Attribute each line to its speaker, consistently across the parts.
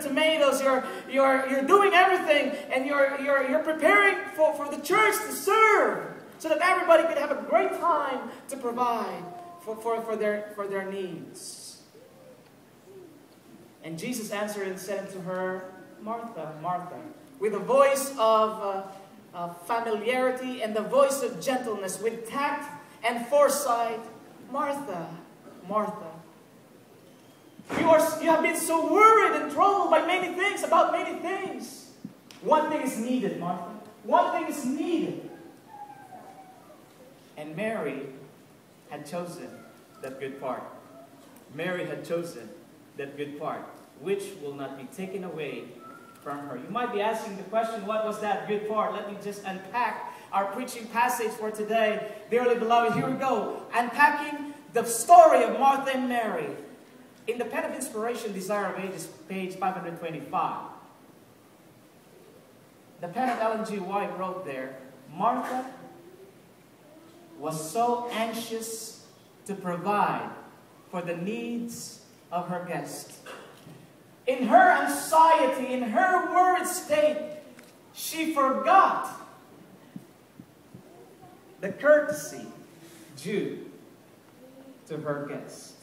Speaker 1: tomatoes, you're, you're, you're doing everything, and you're, you're, you're preparing for, for the church to serve so that everybody could have a great time to provide for, for, for, their, for their needs. And Jesus answered and said to her, Martha, Martha, with a voice of uh, uh, familiarity and the voice of gentleness, with tact and foresight, Martha, Martha. You, are, you have been so worried and troubled by many things, about many things. One thing is needed, Martha. One thing is needed. And Mary had chosen that good part. Mary had chosen that good part, which will not be taken away from her. You might be asking the question, what was that good part? Let me just unpack our preaching passage for today. Dearly beloved, here we go. Unpacking the story of Martha and Mary. In the Pen of Inspiration, Desire of Ages, page 525. The pen of Ellen G. White wrote there, Martha was so anxious to provide for the needs of her guests. In her anxiety, in her worried state, she forgot the courtesy due to her guests.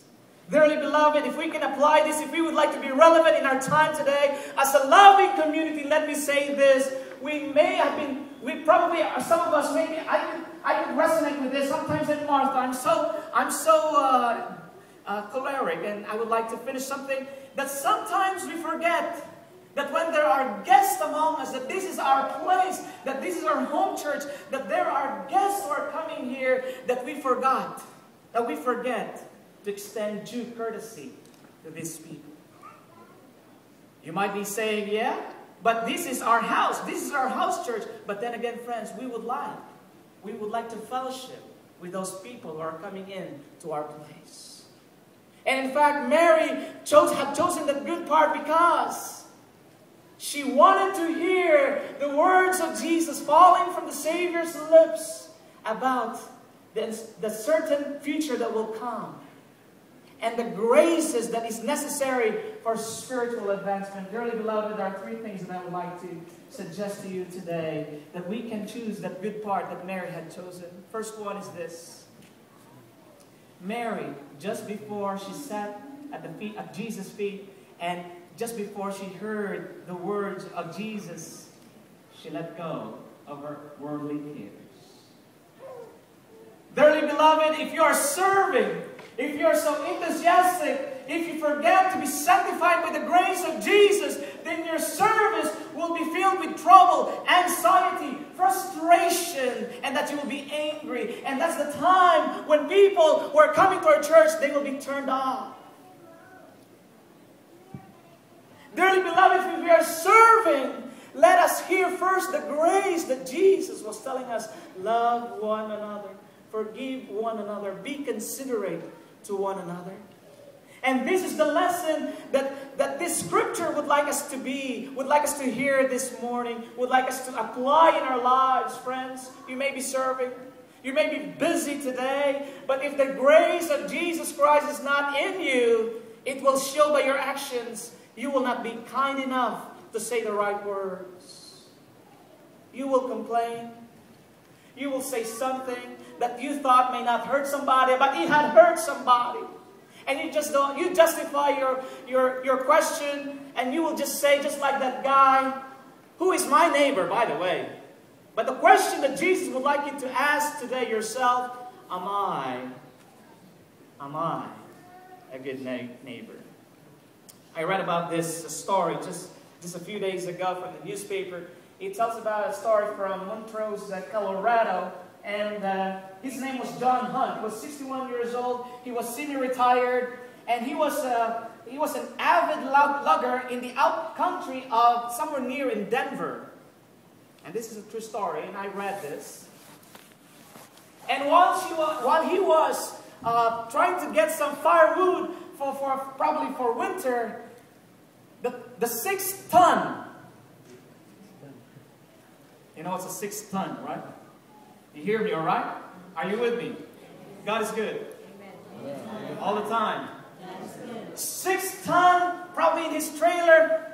Speaker 1: Dearly beloved, if we can apply this, if we would like to be relevant in our time today, as a loving community, let me say this. We may have been, we probably, some of us, maybe, I could, I could resonate with this. Sometimes in Martha, I'm so, I'm so uh, uh, choleric, and I would like to finish something that sometimes we forget that when there are guests among us, that this is our place, that this is our home church, that there are guests who are coming here that we forgot, that we forget to extend due courtesy to these people. You might be saying, yeah, but this is our house. This is our house church. But then again, friends, we would like, we would like to fellowship with those people who are coming in to our place. And in fact, Mary chose, had chosen the good part because she wanted to hear the words of Jesus falling from the Savior's lips about the, the certain future that will come and the graces that is necessary for spiritual advancement. Dearly beloved, there are three things that I would like to suggest to you today that we can choose that good part that Mary had chosen. First one is this. Mary, just before she sat at the feet of Jesus' feet and just before she heard the words of Jesus, she let go of her worldly cares. Dearly beloved, if you are serving, if you're so enthusiastic, if you forget to be sanctified by the grace of Jesus, then your service will be filled with trouble, anxiety, frustration, and that you will be angry. And that's the time when people who are coming to our church, they will be turned off. Dearly beloved, if we are serving, let us hear first the grace that Jesus was telling us. Love one another. Forgive one another. Be considerate to one another. And this is the lesson that, that this scripture would like us to be, would like us to hear this morning, would like us to apply in our lives, friends. You may be serving. You may be busy today, but if the grace of Jesus Christ is not in you, it will show by your actions. You will not be kind enough to say the right words. You will complain. You will say something that you thought may not hurt somebody, but it had hurt somebody. And you just don't, you justify your, your, your question, and you will just say, just like that guy, who is my neighbor, by the way. But the question that Jesus would like you to ask today yourself, am I, am I a good neighbor? I read about this story just, just a few days ago from the newspaper. It tells about a story from Montrose, Colorado, and uh, his name was John Hunt. He was 61 years old. He was semi-retired, and he was uh, he was an avid lugger in the out country of somewhere near in Denver. And this is a true story, and I read this. And while, she was, while he was uh, trying to get some firewood for, for probably for winter, the, the sixth ton. You know, it's a sixth ton, right? You hear me, all right? Are you with me? God is good. Amen. All the time. Six ton, probably in his trailer,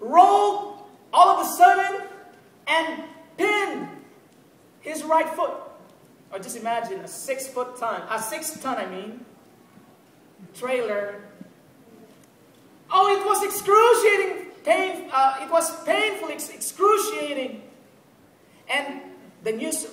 Speaker 1: rolled all of a sudden and pinned his right foot. Or just imagine a six foot ton, a six ton, I mean, trailer. Oh, it was excruciating pain. Uh, it was painful, ex- excruciating. And the news,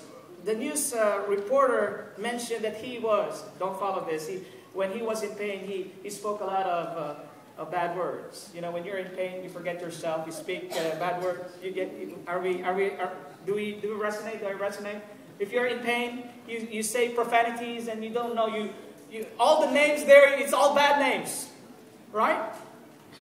Speaker 1: the news uh, reporter mentioned that he was. Don't follow this. He, when he was in pain, he, he spoke a lot of, uh, of bad words. You know, when you're in pain, you forget yourself. You speak uh, bad words. You get. Are we? Are we? Are, do we? Do we resonate? Do I resonate? If you're in pain, you, you say profanities and you don't know you, you all the names there. It's all bad names, right?